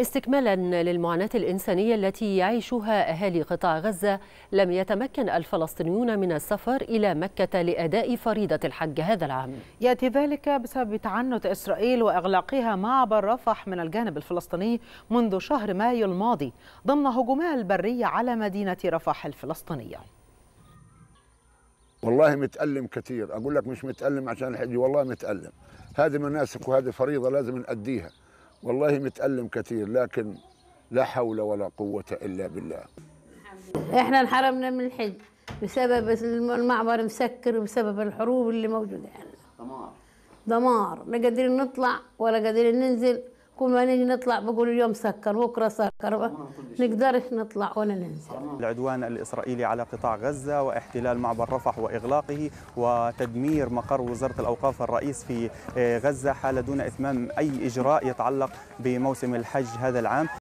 استكمالا للمعاناة الإنسانية التي يعيشها أهالي قطاع غزة لم يتمكن الفلسطينيون من السفر إلى مكة لأداء فريضة الحج هذا العام. يأتي ذلك بسبب تعنت إسرائيل وإغلاقها معبر رفح من الجانب الفلسطيني منذ شهر مايو الماضي ضمن هجومها البرية على مدينة رفح الفلسطينية. والله متألم كثير. أقول لك مش متألم عشان الحج والله متألم. هذه مناسك وهذه فريضة لازم نأديها. والله متألم كثير لكن لا حول ولا قوة إلا بالله. إحنا انحرمنا من الحج بسبب المعبر مسكر وبسبب الحروب اللي موجودة يعني دمار. دمار. لا قادرين نطلع ولا قادرين ننزل. كل ما نيجي نطلع بقول اليوم سكر بكرة سكر نقدرش نطلع ولا ننزل. العدوان الإسرائيلي على قطاع غزة واحتلال معبر رفح وإغلاقه وتدمير مقر وزارة الأوقاف الرئيس في غزة حال دون إتمام أي إجراء يتعلق بموسم الحج هذا العام.